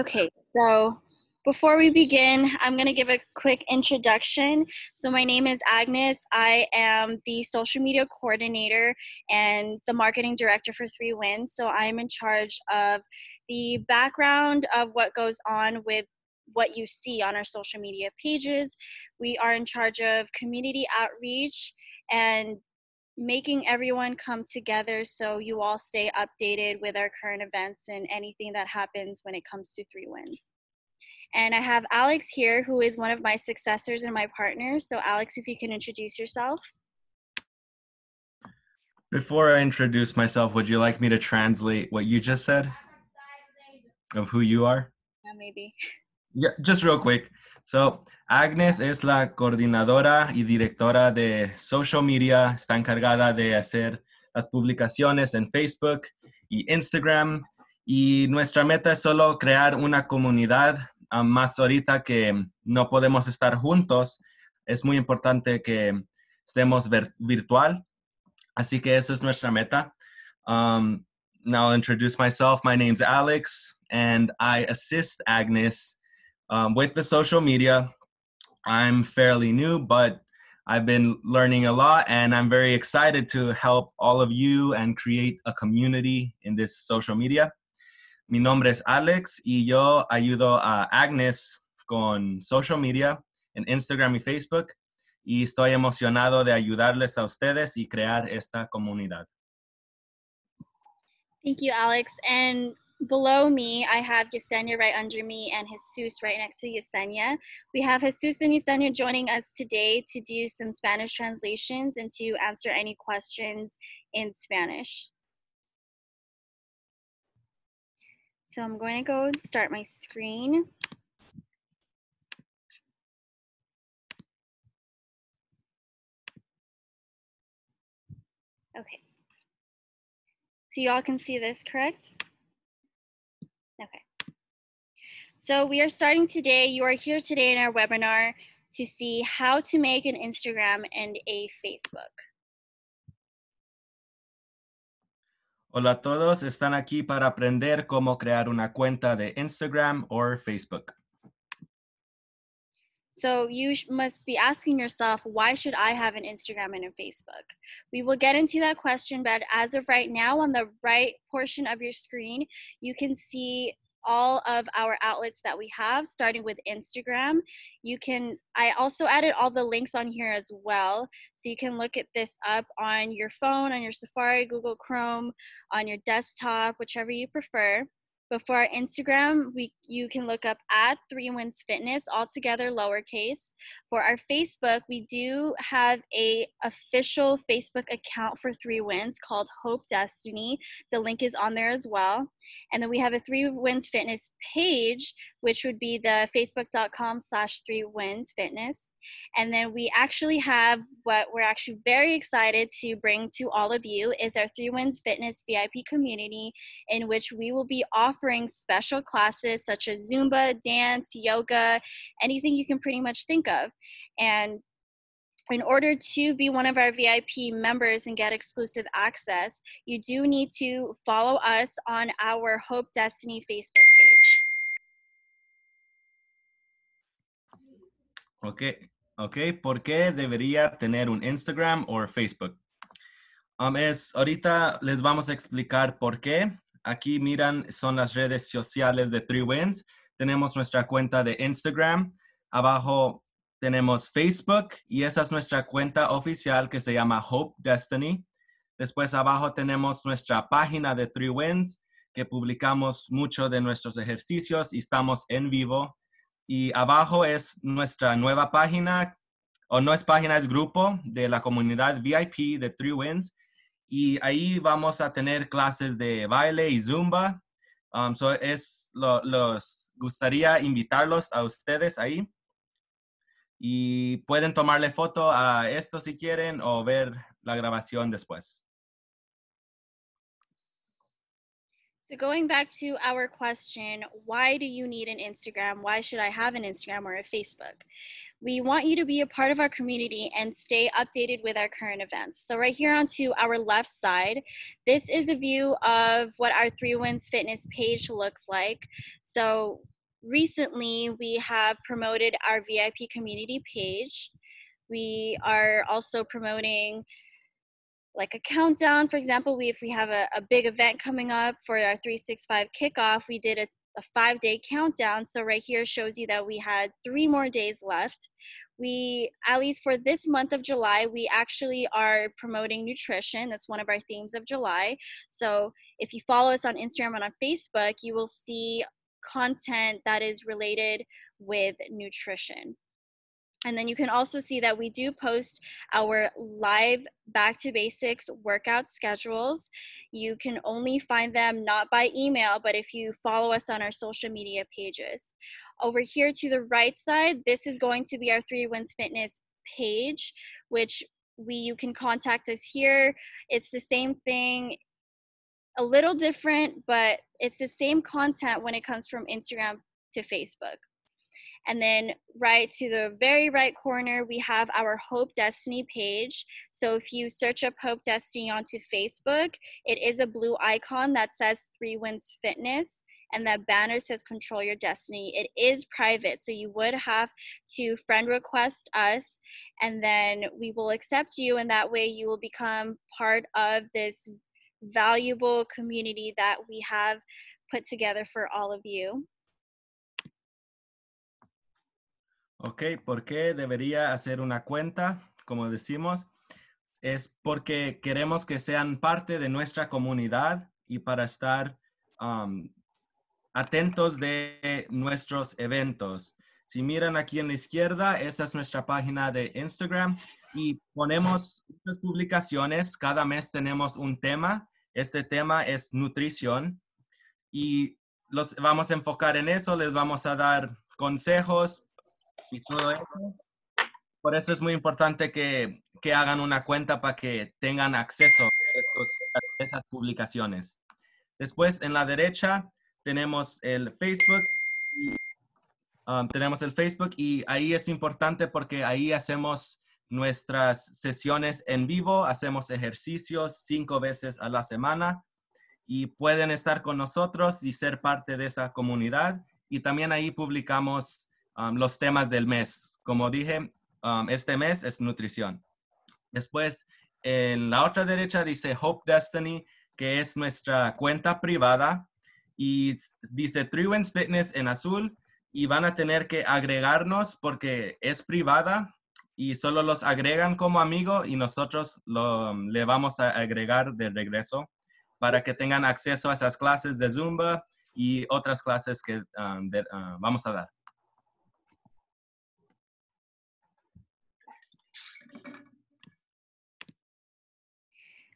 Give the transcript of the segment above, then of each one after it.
Okay, so before we begin, I'm going to give a quick introduction. So, my name is Agnes. I am the social media coordinator and the marketing director for Three Wins. So, I'm in charge of the background of what goes on with what you see on our social media pages. We are in charge of community outreach and making everyone come together so you all stay updated with our current events and anything that happens when it comes to Three Wins. And I have Alex here, who is one of my successors and my partners. So, Alex, if you can introduce yourself. Before I introduce myself, would you like me to translate what you just said of who you are? Yeah, maybe. Yeah, just real quick. So, Agnes es la coordinadora y directora de social media. Está encargada de hacer las publicaciones en Facebook y Instagram. Y nuestra meta es solo crear una comunidad Ah, más ahorita que no podemos estar juntos, es muy importante que estemos virtual. Así que esa es nuestra meta. Um, now I'll introduce myself. My name's Alex, and I assist Agnes um, with the social media. I'm fairly new, but I've been learning a lot, and I'm very excited to help all of you and create a community in this social media. Mi nombre es Alex y yo ayudo a Agnes con social media en Instagram y Facebook y estoy emocionado de ayudarles a ustedes y crear esta comunidad. Thank you, Alex. And below me, I have Yesenia right under me and Jesus right next to Yesenia. We have Jesus and Yesenia joining us today to do some Spanish translations and to answer any questions in Spanish. So I'm going to go and start my screen. Okay. So y'all can see this, correct? So we are starting today. You are here today in our webinar to see how to make an Instagram and a Facebook. Hola a todos, están aquí para aprender cómo crear una cuenta de Instagram o Facebook. So you must be asking yourself, why should I have an Instagram and a Facebook? We will get into that question, but as of right now, on the right portion of your screen, you can see all of our outlets that we have, starting with Instagram. You can, I also added all the links on here as well. So you can look at this up on your phone, on your Safari, Google Chrome, on your desktop, whichever you prefer. But for our Instagram, we you can look up at Three Wins Fitness, all together lowercase. For our Facebook, we do have a official Facebook account for Three Wins called Hope Destiny. The link is on there as well. And then we have a Three Wins Fitness page, which would be the facebook.com slash Three Wins Fitness. And then we actually have what we're actually very excited to bring to all of you is our Three Wins Fitness VIP community, in which we will be offering special classes such as Zumba, dance, yoga, anything you can pretty much think of. And in order to be one of our VIP members and get exclusive access, you do need to follow us on our Hope Destiny Facebook page. Okay, okay. ¿Por qué debería tener un Instagram o Facebook? Um, es, ahorita les vamos a explicar por qué. Aquí miran, son las redes sociales de Three Wins. Tenemos nuestra cuenta de Instagram. Abajo tenemos Facebook y esa es nuestra cuenta oficial que se llama Hope Destiny. Después abajo tenemos nuestra página de Three Wins que publicamos mucho de nuestros ejercicios y estamos en vivo. Y abajo es nuestra nueva página, o no es página, es grupo de la comunidad VIP de Three Wins. Y ahí vamos a tener clases de baile y zumba. Um, so es, los gustaría invitarlos a ustedes ahí y pueden tomarle foto a esto si quieren o ver la grabación después. So going back to our question, why do you need an Instagram? Why should I have an Instagram or a Facebook? We want you to be a part of our community and stay updated with our current events. So right here onto our left side, this is a view of what our Three Wins Fitness page looks like. So recently we have promoted our VIP community page. We are also promoting like a countdown. For example, we if we have a, a big event coming up for our 365 kickoff, we did a, a five day countdown. So right here shows you that we had three more days left. We, at least for this month of July, we actually are promoting nutrition. That's one of our themes of July. So if you follow us on Instagram and on Facebook, you will see content that is related with nutrition. And then you can also see that we do post our live back to basics workout schedules. You can only find them not by email, but if you follow us on our social media pages. Over here to the right side, this is going to be our Three Wins Fitness page, which we you can contact us here. It's the same thing, a little different, but it's the same content when it comes from Instagram to Facebook. And then right to the very right corner, we have our Hope Destiny page. So if you search up Hope Destiny onto Facebook, it is a blue icon that says Three Wins Fitness and that banner says Control Your Destiny. It is private, so you would have to friend request us and then we will accept you and that way you will become part of this valuable community that we have put together for all of you. Ok, ¿por qué debería hacer una cuenta? Como decimos, es porque queremos que sean parte de nuestra comunidad y para estar um, atentos de nuestros eventos. Si miran aquí en la izquierda, esa es nuestra página de Instagram y ponemos muchas publicaciones. Cada mes tenemos un tema. Este tema es nutrición y los vamos a enfocar en eso. Les vamos a dar consejos, y todo eso. Por eso es muy importante que, que hagan una cuenta para que tengan acceso a, esas publicaciones. Después, en la derecha, tenemos el Facebook. Um, tenemos el Facebook y ahí es importante porque ahí hacemos nuestras sesiones en vivo, hacemos ejercicios cinco veces a la semana y pueden estar con nosotros y ser parte de esa comunidad. Y también ahí publicamos Um, los temas del mes. Como dije, um, este mes es nutrición. Después, en la otra derecha dice Hope Destiny, que es nuestra cuenta privada. Y dice Three Wins Fitness en azul. Y van a tener que agregarnos porque es privada y solo los agregan como amigo y nosotros lo, le vamos a agregar de regreso para que tengan acceso a esas clases de Zumba y otras clases que um, uh, vamos a dar.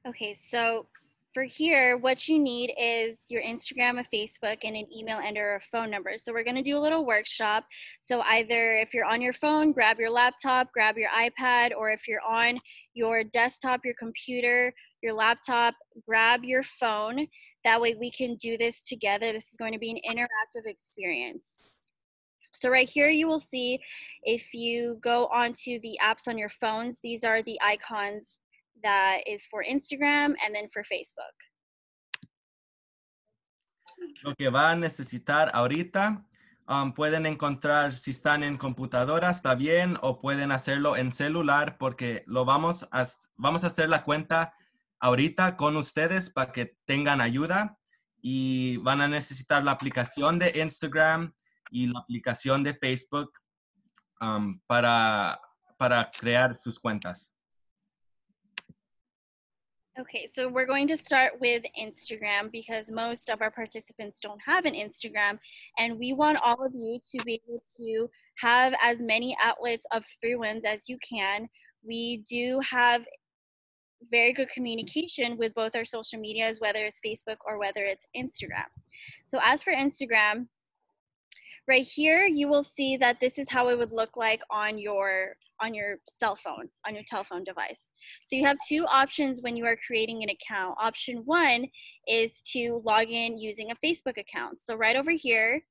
Okay, so for here, what you need is your Instagram, a Facebook, and an email and or a phone number. So we're gonna do a little workshop. So either if you're on your phone, grab your laptop, grab your iPad, or if you're on your desktop, your computer, your laptop, grab your phone. That way we can do this together. This is going to be an interactive experience. So right here you will see if you go onto the apps on your phones, these are the icons that is for Instagram and then for Facebook. Lo que va a necesitar ahorita, um, pueden encontrar si están en computadora, está bien, o pueden hacerlo en celular porque lo vamos a, vamos a hacer la cuenta ahorita con ustedes para que tengan ayuda y van a necesitar la aplicación de Instagram y la aplicación de Facebook um, para, para crear sus cuentas. Okay, so we're going to start with Instagram because most of our participants don't have an Instagram, and we want all of you to be able to have as many outlets of Three Wins as you can. We do have very good communication with both our social medias, whether it's Facebook or whether it's Instagram. So, as for Instagram, right here you will see that this is how it would look like on your on your cell phone, on your telephone device. So you have two options when you are creating an account. Option one is to log in using a Facebook account. So right over here,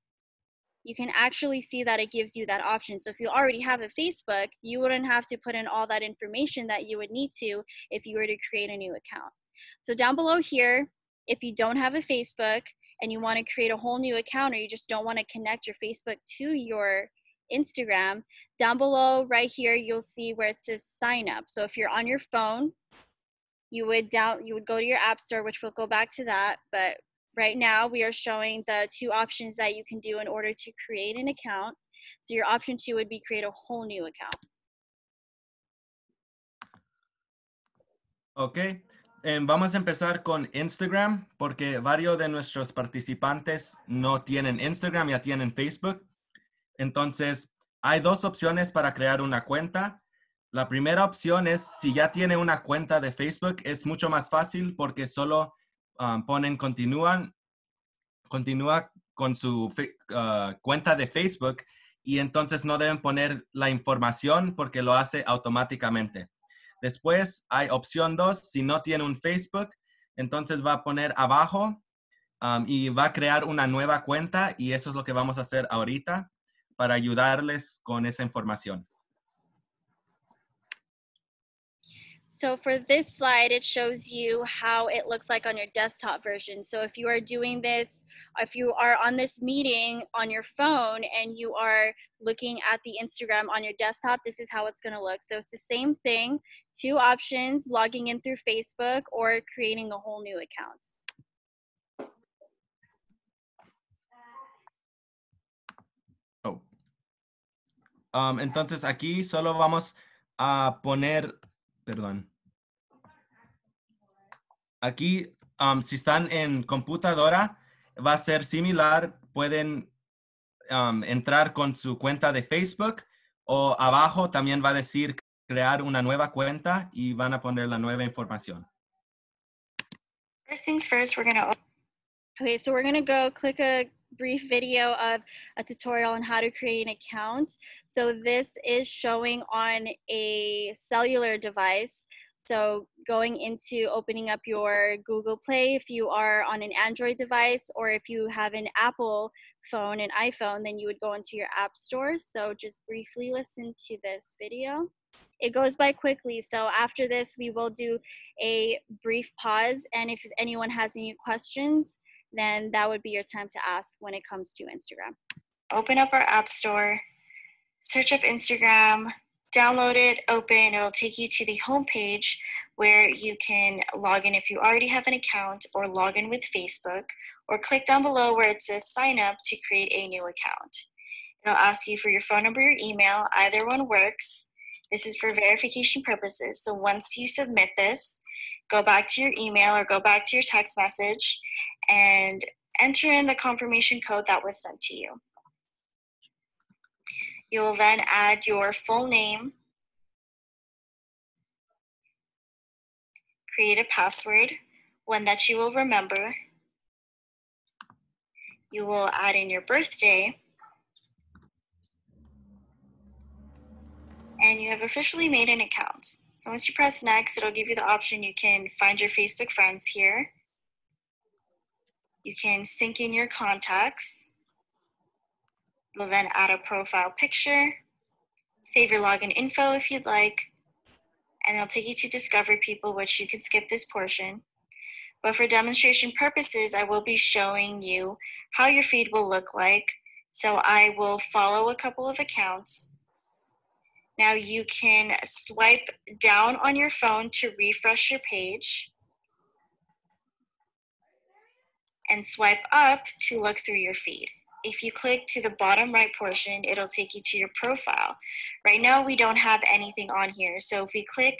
you can actually see that it gives you that option. So if you already have a Facebook, you wouldn't have to put in all that information that you would need to if you were to create a new account. So down below here, if you don't have a Facebook and you want to create a whole new account or you just don't want to connect your Facebook to your Instagram, down below right here you'll see where it says sign up. So if you're on your phone, you would down you would go to your app store, which we'll go back to that, but right now we are showing the two options that you can do in order to create an account. So your option two would be create a whole new account. Ok, em, vamos a empezar con Instagram porque varios de nuestros participantes no tienen Instagram, ya tienen Facebook. Entonces, hay dos opciones para crear una cuenta. La primera opción es si ya tiene una cuenta de Facebook, es mucho más fácil porque solo um, ponen continúan, continúa con su uh, cuenta de Facebook y entonces no deben poner la información porque lo hace automáticamente. Después hay opción 2, si no tiene un Facebook, entonces va a poner abajo um, y va a crear una nueva cuenta y eso es lo que vamos a hacer ahorita para ayudarles con esa información. So for this slide, it shows you how it looks like on your desktop version. So if you are doing this, if you are on this meeting on your phone and you are looking at the Instagram on your desktop, this is how it's gonna look. So it's the same thing, two options, logging in through Facebook or creating a whole new account. Um, entonces aquí solo vamos a poner, perdón. Aquí, um, si están en computadora, va a ser similar. Pueden um, entrar con su cuenta de Facebook o abajo también va a decir crear una nueva cuenta y van a poner la nueva información. First things first, we're gonna. Okay, so we're gonna go click a brief video of a tutorial on how to create an account. So this is showing on a cellular device. So going into opening up your Google Play, if you are on an Android device, or if you have an Apple phone, an iPhone, then you would go into your app store. So just briefly listen to this video. It goes by quickly. So after this, we will do a brief pause. And if anyone has any questions, then that would be your time to ask when it comes to Instagram. Open up our app store, search up Instagram, download it, open, it'll take you to the home page where you can log in if you already have an account or log in with Facebook, or click down below where it says sign up to create a new account. It'll ask you for your phone number or email, either one works. This is for verification purposes. So once you submit this, go back to your email or go back to your text message and enter in the confirmation code that was sent to you. You will then add your full name, create a password, one that you will remember. You will add in your birthday. And you have officially made an account. So once you press next, it'll give you the option you can find your Facebook friends here. You can sync in your contacts. You'll then add a profile picture, save your login info if you'd like, and it'll take you to discover people, which you can skip this portion. But for demonstration purposes, I will be showing you how your feed will look like. So I will follow a couple of accounts. Now you can swipe down on your phone to refresh your page and swipe up to look through your feed if you click to the bottom right portion, it'll take you to your profile. Right now, we don't have anything on here. So if we click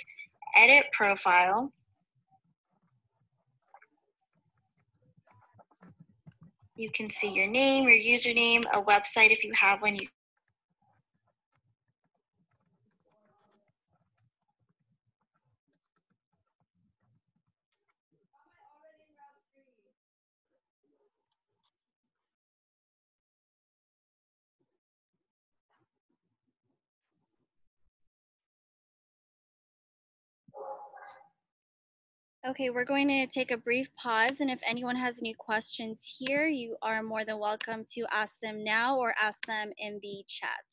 edit profile, you can see your name, your username, a website if you have one, you Okay, we're going to take a brief pause, and if anyone has any questions here, you are more than welcome to ask them now or ask them in the chat.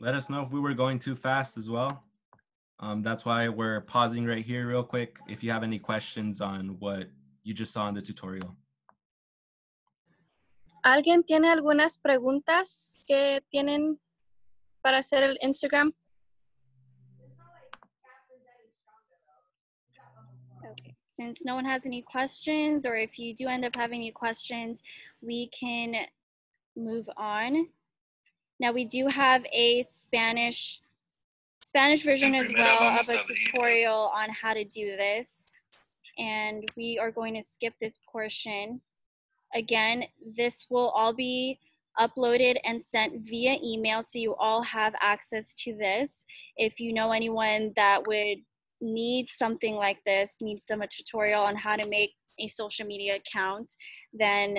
Let us know if we were going too fast as well. Um, that's why we're pausing right here real quick if you have any questions on what you just saw in the tutorial. ¿Alguien tiene algunas preguntas que tienen para hacer el Instagram? Okay, since no one has any questions, or if you do end up having any questions, we can move on. Now we do have a Spanish Spanish version as well of a tutorial on how to do this. And we are going to skip this portion. Again, this will all be uploaded and sent via email so you all have access to this. If you know anyone that would need something like this, needs some a tutorial on how to make a social media account, then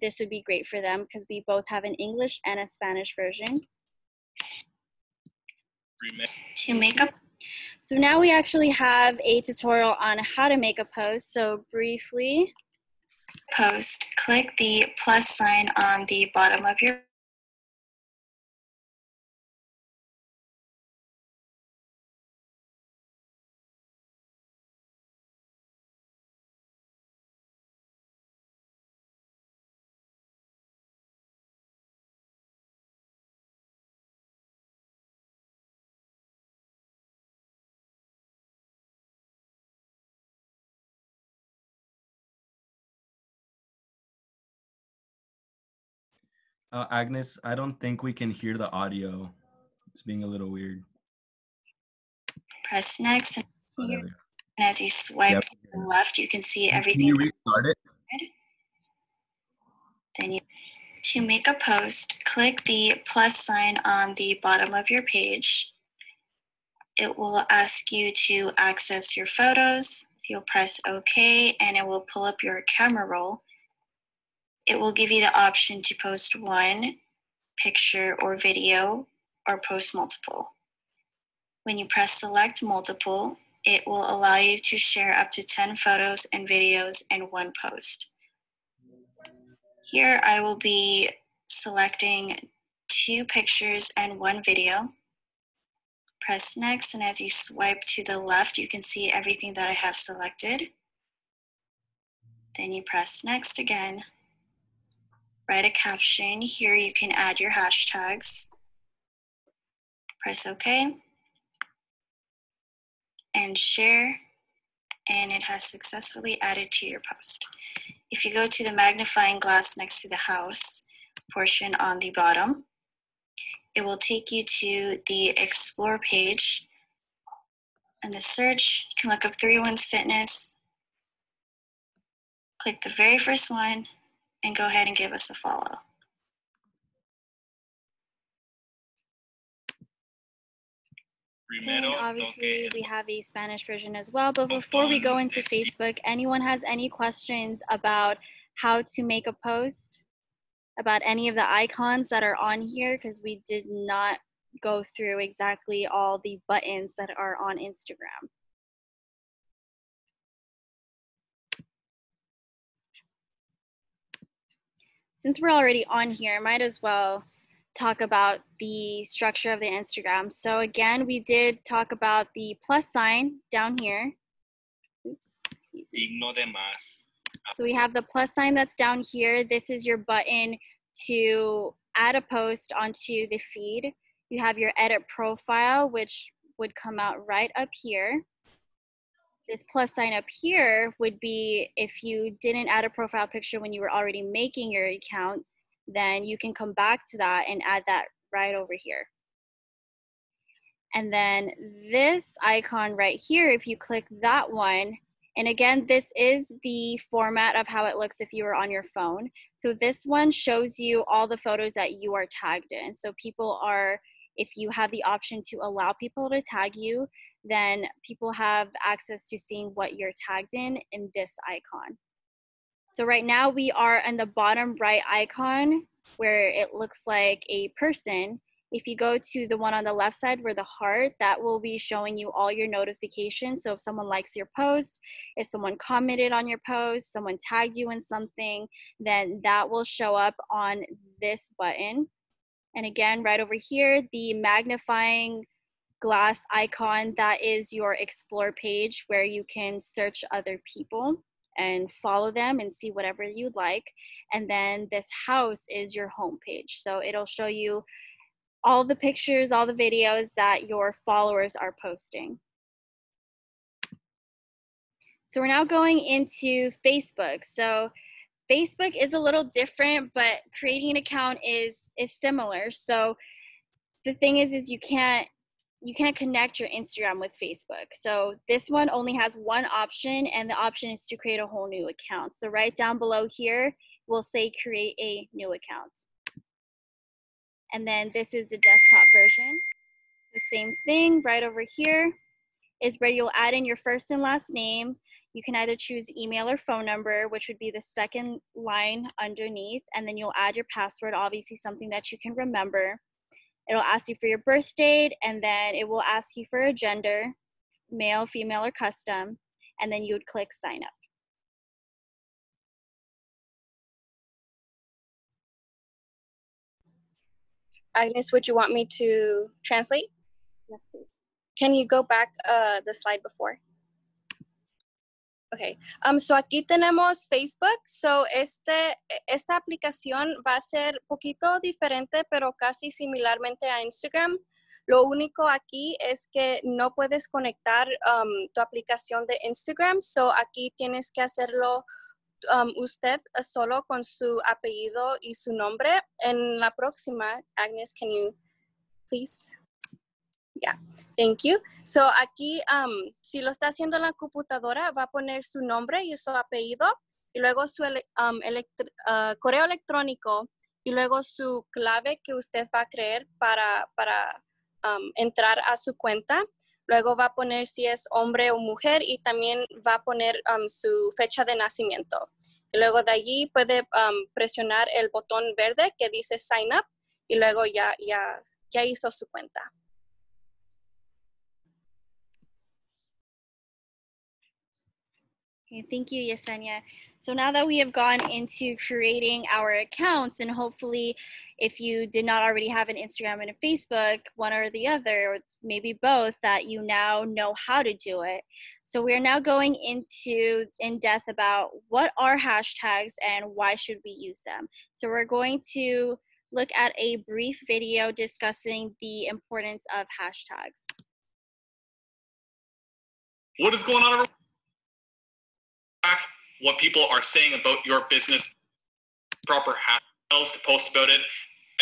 this would be great for them because we both have an English and a Spanish version. To make a So now we actually have a tutorial on how to make a post. So briefly, post, click the plus sign on the bottom of your Uh, Agnes, I don't think we can hear the audio. It's being a little weird. press next, and Oh, there we go. as you swipe Yep. to the left, you can see Can everything. you restart it? Then you to make a post, click the plus sign on the bottom of your page. It will ask you to access your photos. You'll press OK and it will pull up your camera roll. It will give you the option to post one picture or video or post multiple. When you press select multiple, it will allow you to share up to 10 photos and videos in one post. Here I will be selecting two pictures and one video. Press next, and as you swipe to the left, you can see everything that I have selected. Then you press next again. Write a caption. Here you can add your hashtags. Press OK. And share. And it has successfully added to your post. If you go to the magnifying glass next to the house portion on the bottom, it will take you to the explore page. And the search, you can look up Three Wins Fitness. Click the very first one and go ahead and give us a follow. and obviously we have a Spanish version as well. But before we go into Facebook, anyone has any questions about how to make a post, about any of the icons that are on here? Because we did not go through exactly all the buttons that are on Instagram. Since we're already on here, might as well talk about the structure of the Instagram. So again, we did talk about the plus sign down here. Oops, excuse me. Digno de más. So we have the plus sign that's down here. This is your button to add a post onto the feed. You have your edit profile, which would come out right up here. This plus sign up here would be if you didn't add a profile picture when you were already making your account, then you can come back to that and add that right over here. And then this icon right here, if you click that one, and again, this is the format of how it looks if you were on your phone. So this one shows you all the photos that you are tagged in. So people are, if you have the option to allow people to tag you, then people have access to seeing what you're tagged in in this icon. So right now we are in the bottom right icon where it looks like a person. If you go to the one on the left side where the heart, that will be showing you all your notifications. So if someone likes your post, if someone commented on your post, someone tagged you in something, then that will show up on this button. And again, right over here, the magnifying glass icon, that is your explore page where you can search other people and follow them and see whatever you'd like. And then this house is your home page. So it'll show you all the pictures, all the videos that your followers are posting. So we're now going into Facebook. So Facebook is a little different, but creating an account is is similar. So the thing is is you can't you can't connect your Instagram with Facebook. So this one only has one option and the option is to create a whole new account. So right down below here, we'll say create a new account. And then this is the desktop version. The same thing right over here is where you'll add in your first and last name. You can either choose email or phone number, which would be the second line underneath. And then you'll add your password, obviously something that you can remember. It'll ask you for your birth date, and then it will ask you for a gender, male, female, or custom. And then you would click sign up. Agnes, would you want me to translate? Yes, please. Can you go back uh, the slide before? Okay, um, so aquí tenemos Facebook. So este, esta aplicación va a ser poquito diferente, pero casi similarmente a Instagram. Lo único aquí es que no puedes conectar um, tu aplicación de Instagram. So aquí tienes que hacerlo um, usted solo con su apellido y su nombre. En la próxima, Agnes, can you please? Yeah, thank you. So aquí, um, si lo está haciendo en la computadora, va a poner su nombre y su apellido y luego su um, uh, correo electrónico y luego su clave que usted va a creer para, para um, entrar a su cuenta. Luego va a poner si es hombre o mujer y también va a poner um, su fecha de nacimiento. Y luego de allí puede presionar el botón verde que dice sign up y luego ya, ya, ya hizo su cuenta. Okay, thank you, Yesenia. So now that we have gone into creating our accounts and hopefully if you did not already have an Instagram and a Facebook, one or the other, or maybe both, that you now know how to do it. So we're now going into in depth about what are hashtags and why should we use them. So we're going to look at a brief video discussing the importance of hashtags. What is going on everyone? What people are saying about your business, proper hashtags to post about it.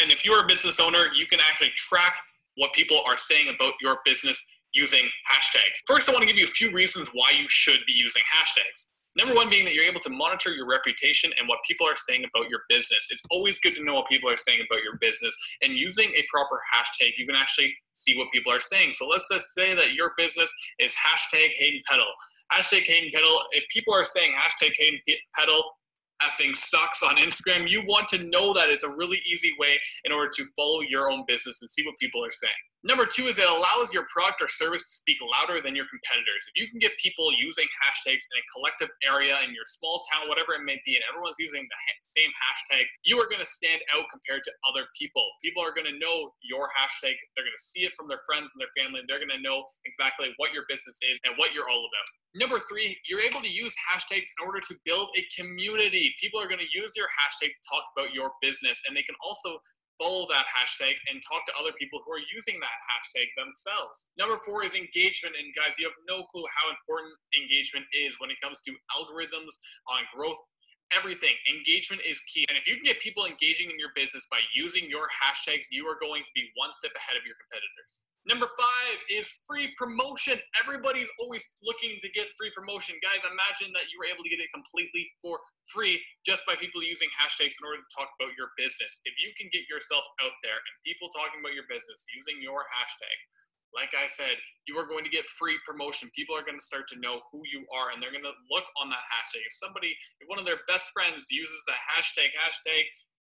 And if you're a business owner, you can actually track what people are saying about your business using hashtags. First, I want to give you a few reasons why you should be using hashtags. Number one being that you're able to monitor your reputation and what people are saying about your business. It's always good to know what people are saying about your business. And using a proper hashtag, you can actually see what people are saying. So let's just say that your business is hashtag Hayden Pedal. Hashtag Hayden Pedal. If people are saying hashtag Hayden Pedal, effing sucks on Instagram, you want to know that it's a really easy way in order to follow your own business and see what people are saying. Number two is it allows your product or service to speak louder than your competitors. If you can get people using hashtags in a collective area in your small town, whatever it may be, and everyone's using the same hashtag, you are going to stand out compared to other people. People are going to know your hashtag. They're going to see it from their friends and their family, and they're going to know exactly what your business is and what you're all about. Number three, you're able to use hashtags in order to build a community. People are going to use your hashtag to talk about your business, and they can also follow that hashtag and talk to other people who are using that hashtag themselves. Number four is engagement. And guys, you have no clue how important engagement is when it comes to algorithms on growth everything. Engagement is key. And if you can get people engaging in your business by using your hashtags, you are going to be one step ahead of your competitors. Number five is free promotion. Everybody's always looking to get free promotion. Guys, imagine that you were able to get it completely for free just by people using hashtags in order to talk about your business. If you can get yourself out there and people talking about your business using your hashtag, like I said, you are going to get free promotion. People are going to start to know who you are and they're going to look on that hashtag. If somebody, if one of their best friends uses a hashtag, hashtag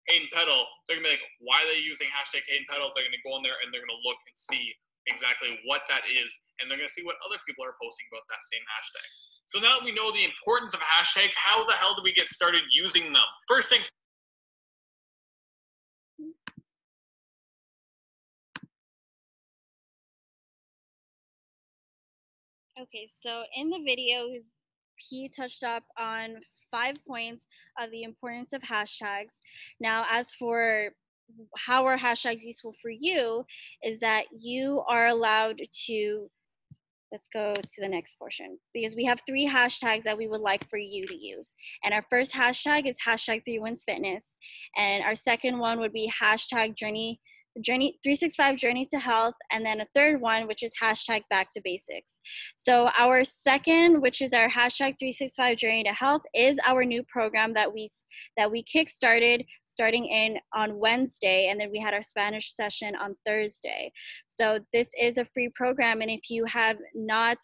Hayden Pedal, they're gonna be like, why are they using hashtag Hayden Pedal? They're gonna go in there and they're gonna look and see exactly what that is, and they're gonna see what other people are posting about that same hashtag. So now that we know the importance of hashtags, how the hell do we get started using them? First things Okay, so in the video, he touched up on five points of the importance of hashtags. Now, as for how are hashtags useful for you, is that you are allowed to let's go to the next portion because we have three hashtags that we would like for you to use. And our first hashtag is hashtag three wins fitness. And our second one would be hashtag journey journey 365 journey to health and then a third one which is hashtag back to basics so our second which is our hashtag 365 journey to health is our new program that we that we kick started starting in on wednesday and then we had our spanish session on thursday so this is a free program and if you have not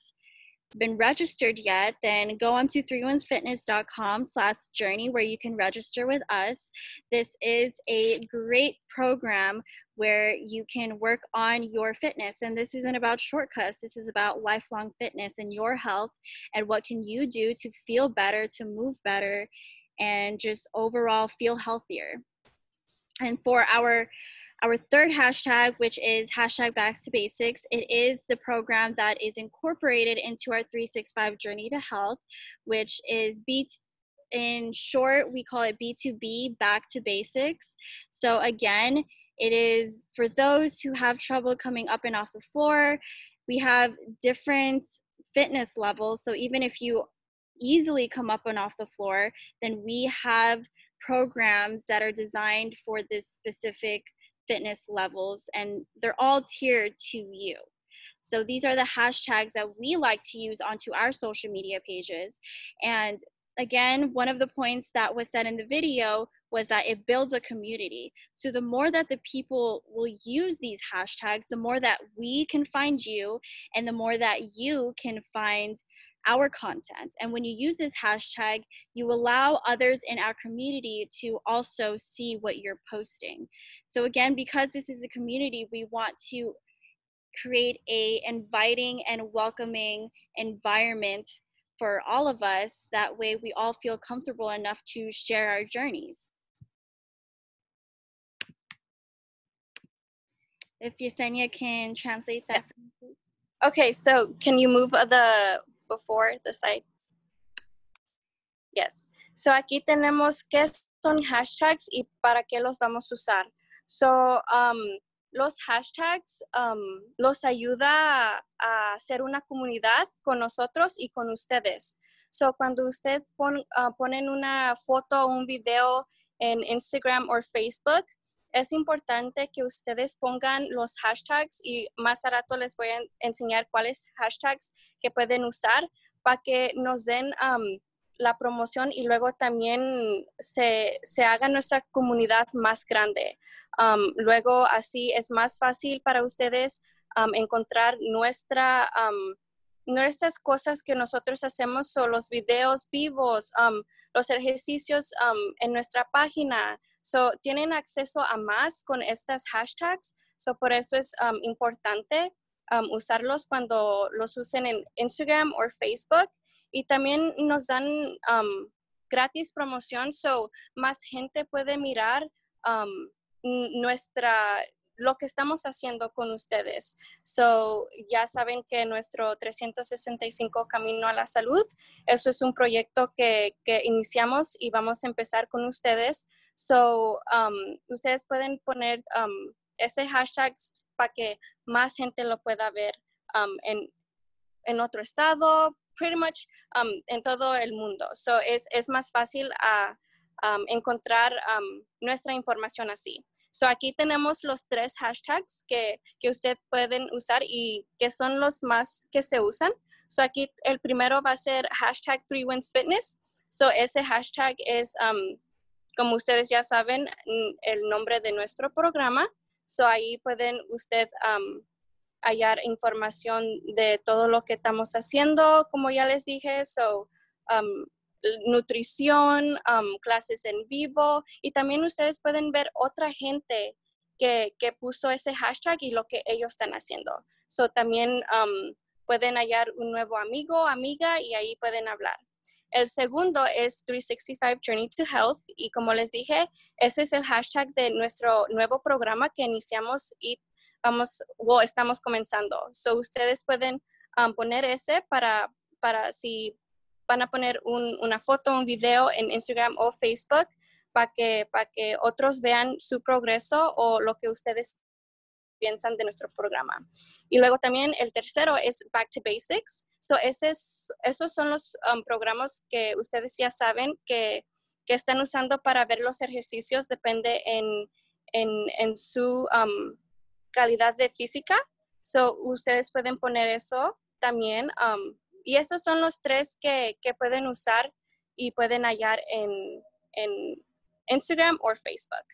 been registered yet, then go on to 3winsfitness.com slash journey where you can register with us. This is a great program where you can work on your fitness. And this isn't about shortcuts. This is about lifelong fitness and your health and what can you do to feel better, to move better, and just overall feel healthier. And for our our third hashtag, which is hashtag back to basics, it is the program that is incorporated into our 365 journey to health, which is B in short, we call it B2B back to basics. So again, it is for those who have trouble coming up and off the floor. We have different fitness levels. So even if you easily come up and off the floor, then we have programs that are designed for this specific fitness levels and they're all tiered to you. So these are the hashtags that we like to use onto our social media pages. And again, one of the points that was said in the video was that it builds a community. So the more that the people will use these hashtags, the more that we can find you and the more that you can find our content. And when you use this hashtag, you allow others in our community to also see what you're posting. So again, because this is a community, we want to create a inviting and welcoming environment for all of us. That way we all feel comfortable enough to share our journeys. If Yesenia can translate that. Okay, so can you move the before the site? Yes. So aquí tenemos qué son hashtags y para qué los vamos a usar. So, um, los hashtags um, los ayuda a, hacer una comunidad con nosotros y con ustedes. So, cuando ustedes pon, uh, ponen una foto o un video en Instagram o Facebook, es importante que ustedes pongan los hashtags y más a rato les voy a enseñar cuáles hashtags que pueden usar para que nos den la promoción y luego también se, haga nuestra comunidad más grande. Luego así es más fácil para ustedes encontrar nuestra, nuestras cosas que nosotros hacemos o los videos vivos, los ejercicios en nuestra página. So, tienen acceso a más con estas hashtags. So, por eso es importante usarlos cuando los usen en Instagram o Facebook y también nos dan um, gratis promoción, so más gente puede mirar um, nuestra lo que estamos haciendo con ustedes. So, ya saben que nuestro 365 Camino a la Salud, eso es un proyecto que, que iniciamos y vamos a empezar con ustedes. So, um, ustedes pueden poner um, ese hashtag para que más gente lo pueda ver um, en, en otro estado, pretty much um, en todo el mundo. So es, es más fácil a um, encontrar nuestra información así. So aquí tenemos los tres hashtags que, que usted pueden usar y que son los más que se usan. So aquí el primero va a ser hashtag 3winsfitness. So ese hashtag es, como ustedes ya saben, el nombre de nuestro programa. So ahí pueden usted hallar información de todo lo que estamos haciendo, como ya les dije. So, um, nutrición, clases en vivo y también ustedes pueden ver otra gente que, que, puso ese hashtag y lo que ellos están haciendo. So, también pueden hallar un nuevo amigo, amiga y ahí pueden hablar. El segundo es 365 Journey to Health y como les dije, ese es el hashtag de nuestro nuevo programa que iniciamos y vamos o estamos comenzando. So ustedes pueden poner ese para, para si van a poner una foto, un video en Instagram o Facebook para que, para que otros vean su progreso o lo que ustedes piensan de nuestro programa. Y luego también el tercero es Back to Basics. So ese esos son los um, programas que ustedes ya saben que, que, están usando para ver los ejercicios, depende en, en, en su um, calidad de física. So ustedes pueden poner eso también. Um, y estos son los tres que, que, pueden usar y pueden hallar en, en Instagram o Facebook.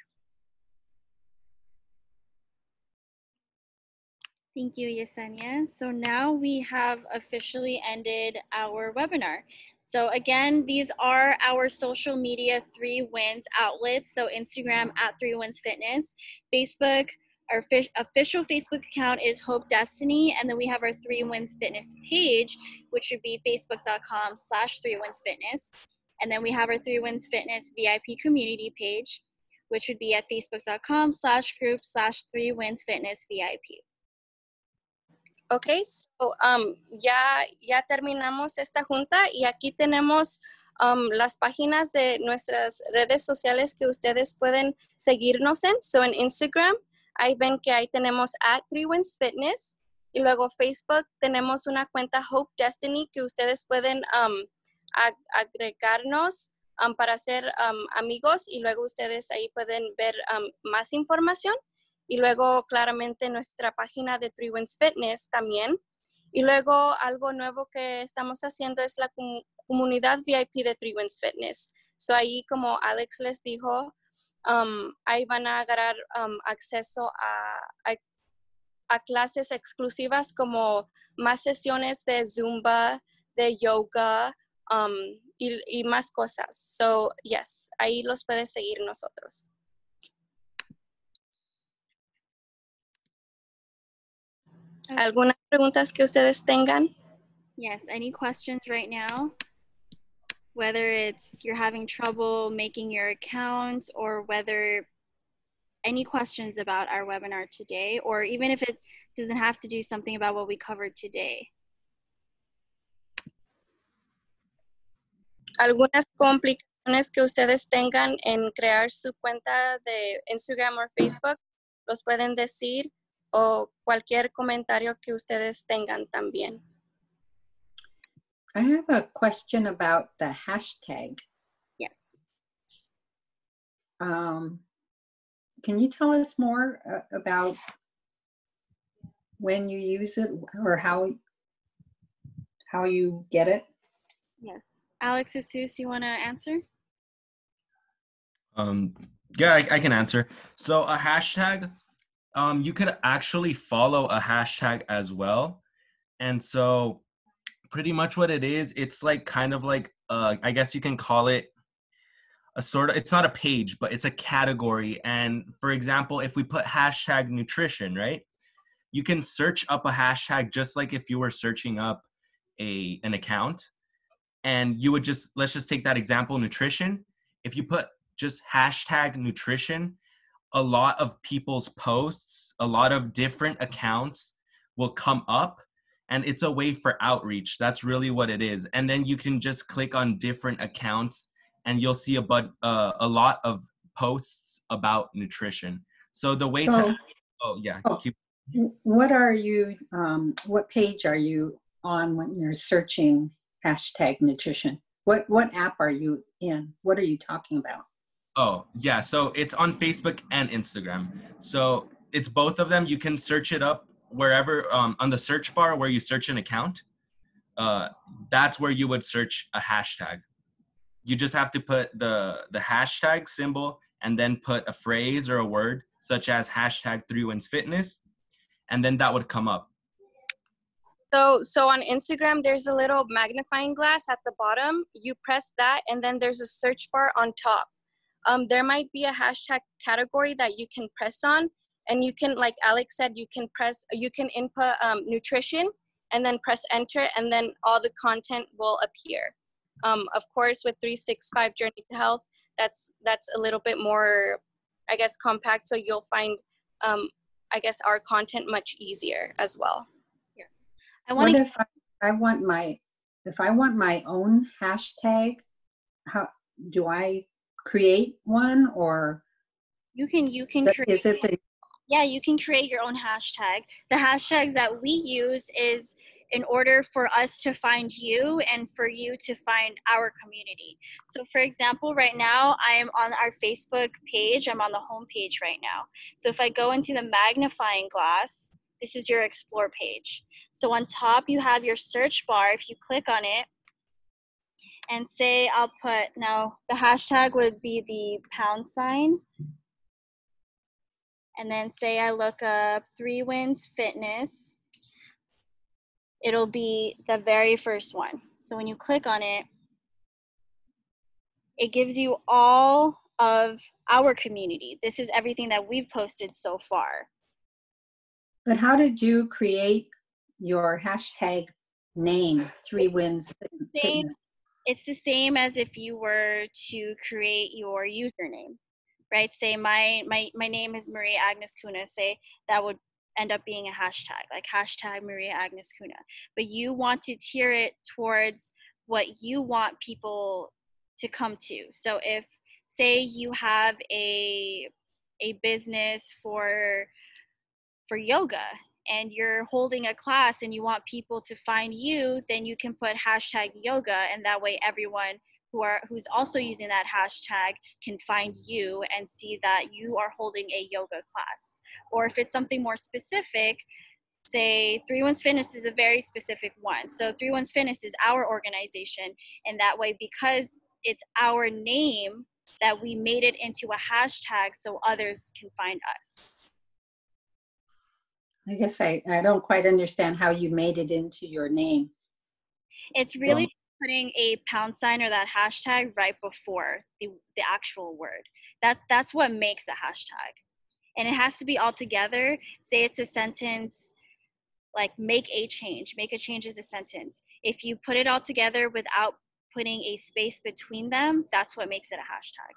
Thank you, Yesenia. So now we have officially ended our webinar. So again, these are our social media three wins outlets. So Instagram at three wins fitness, Facebook, our official Facebook account is Hope Destiny, and then we have our Three Wins Fitness page, which would be facebook.com slash Three Wins Fitness. And then we have our Three Wins Fitness VIP community page, which would be at facebook.com slash group slash Three Wins Fitness VIP. Ok, so, um, ya, ya terminamos esta junta y aquí tenemos um, las páginas de nuestras redes sociales que ustedes pueden seguirnos en. So en Instagram, ahí ven que ahí tenemos at Three Wins Fitness y luego Facebook tenemos una cuenta Hope Destiny que ustedes pueden um, agregarnos um, para ser um, amigos y luego ustedes ahí pueden ver más información y luego claramente nuestra página de Three Wins Fitness también. Y luego algo nuevo que estamos haciendo es la comunidad VIP de Three Wins Fitness. So ahí como Alex les dijo, um, ahí van a agarrar um, acceso a, a, clases exclusivas como más sesiones de Zumba, de yoga um, y, y, más cosas. So, yes, ahí los puedes seguir nosotros. ¿Algunas preguntas que ustedes tengan? Yes, any questions right now? Whether it's you're having trouble making your account or whether any questions about our webinar today, or even if it doesn't have to do something about what we covered today. Algunas complicaciones que ustedes tengan en crear su cuenta de Instagram o Facebook, los pueden decir o cualquier comentario que ustedes tengan también. I have a question about the hashtag. Yes. Um, can you tell us more uh, about when you use it or how how you get it? Yes. Alex Jesus, you want to answer? Um, yeah, I, I can answer. So a hashtag um, you could actually follow a hashtag as well. And so pretty much what it is, it's like kind of like uh, I guess you can call it a sort of it's not a page, but it's a category. And for example, if we put hashtag nutrition, right? You can search up a hashtag just like if you were searching up a an account. And you would just let's just take that example, nutrition. If you put just hashtag nutrition, a lot of people's posts, a lot of different accounts will come up and it's a way for outreach. That's really what it is. And then you can just click on different accounts and you'll see a but uh, a lot of posts about nutrition. So the way so, to oh yeah, oh, keep, what are you um, what page are you on when you're searching hashtag nutrition? What what app are you in? What are you talking about? Oh, yeah. So it's on Facebook and Instagram. So it's both of them. You can search it up wherever um, on the search bar where you search an account. Uh, that's where you would search a hashtag. You just have to put the the hashtag symbol and then put a phrase or a word such as hashtag three wins fitness, and then that would come up. So, so on Instagram, there's a little magnifying glass at the bottom. You press that, and then there's a search bar on top. Um, there might be a hashtag category that you can press on, and you can, like Alex said, you can press, you can input um, nutrition, and then press enter, and then all the content will appear. Um, of course, with 365 Journey to Health, that's that's a little bit more, I guess, compact. So you'll find, um, I guess, our content much easier as well. Yes. I want if I, I want my, if I want my own hashtag, how, do I create one or you can you can that- create is it the, yeah, you can create your own hashtag. The hashtags that we use is in order for us to find you and for you to find our community. So, for example, right now I am on our Facebook page, I'm on the home page right now. So, if I go into the magnifying glass, this is your explore page. So, on top, you have your search bar. If you click on it, and say I'll put now the hashtag would be the pound sign and then say I look up Three Wins Fitness, it'll be the very first one. So when you click on it, it gives you all of our community. This is everything that we've posted so far. but how did you create your hashtag name, Three Wins Fitness? it's the same as if you were to create your username, right? Say my my my name is Maria Agnes Kuna. Say that would end up being a hashtag, like hashtag Maria Agnes Kuna. But you want to tier it towards what you want people to come to. So if say you have a a business for for yoga and you're holding a class and you want people to find you, then you can put hashtag yoga and that way everyone who are who's also using that hashtag can find you and see that you are holding a yoga class. Or if it's something more specific, say Three Wins Fitness is a very specific one. So Three Wins Fitness is our organization, and that way because it's our name that we made it into a hashtag so others can find us. I guess I, I don't quite understand how you made it into your name. It's really um, putting a pound sign or that hashtag right before the, the actual word. That's that's what makes a hashtag. And it has to be all together. Say it's a sentence like make a change. Make a change is a sentence. If you put it all together without putting a space between them, that's what makes it a hashtag.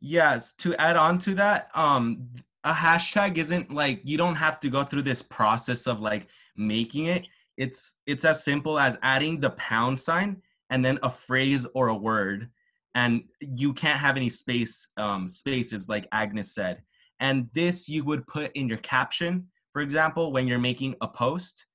Yes, to add on to that, um, a hashtag isn't like you don't have to go through this process of like making it. It's it's as simple as adding the pound sign and then a phrase or a word, and you can't have any space um, spaces like Agnes said. And this you would put in your caption, for example, when you're making a post,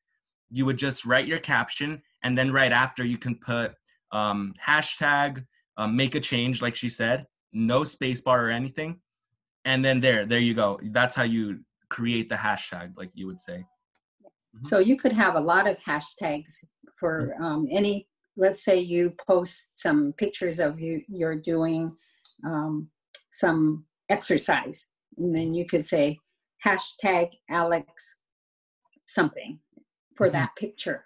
you would just write your caption, and then right after you can put um, hashtag um, make a change, like she said, no space bar or anything. And then there there you go. That's how you create the hashtag like you would say Mhm. So you could have a lot of hashtags for um, any, let's say you post some pictures of you, you're doing um, some exercise. And then you could say hashtag Alex something for Mhm. that picture.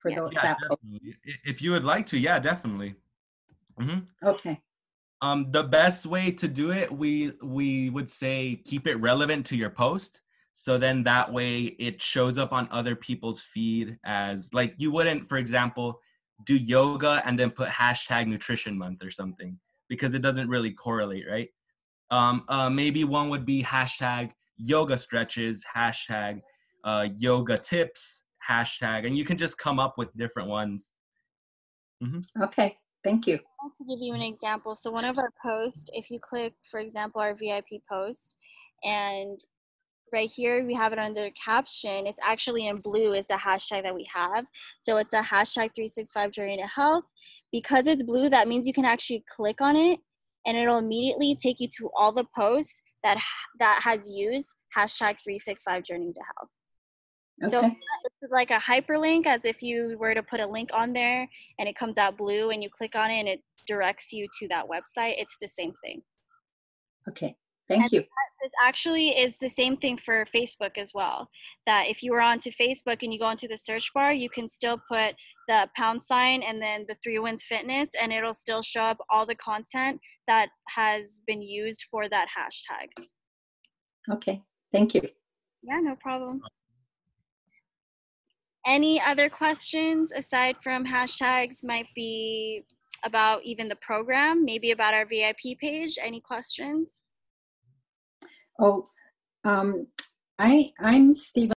For Yeah. those, yeah that, definitely. If you would like to yeah definitely hmm okay. um the best way to do it we we would say keep it relevant to your post so then that way it shows up on other people's feed as like you wouldn't for example do yoga and then put hashtag nutrition month or something because it doesn't really correlate right um uh, maybe one would be hashtag yoga stretches hashtag uh, yoga tips hashtag and you can just come up with different ones Okay. Thank you. to give you an example, so one of our posts, if you click, for example, our VIP post, and right here we have it under the caption, it's actually in blue is the hashtag that we have. So it's a hashtag 365 Journey to Health. Because it's blue, that means you can actually click on it and it'll immediately take you to all the posts that that has used hashtag 365 Journey to Health. okay. So it's like a hyperlink as if you were to put a link on there and it comes out blue and you click on it and it directs you to that website. It's the same thing. Okay. Thank And you. This actually is the same thing for Facebook as well. That if you were onto Facebook and you go into the search bar, you can still put the pound sign and then the Three wins Fitness, and it'll still show up all the content that has been used for that hashtag. Okay, thank you. Yeah, no problem. Any other questions aside from hashtags might be about even the program, maybe about our VIP page? Any questions? Oh, um, I, I'm Stephen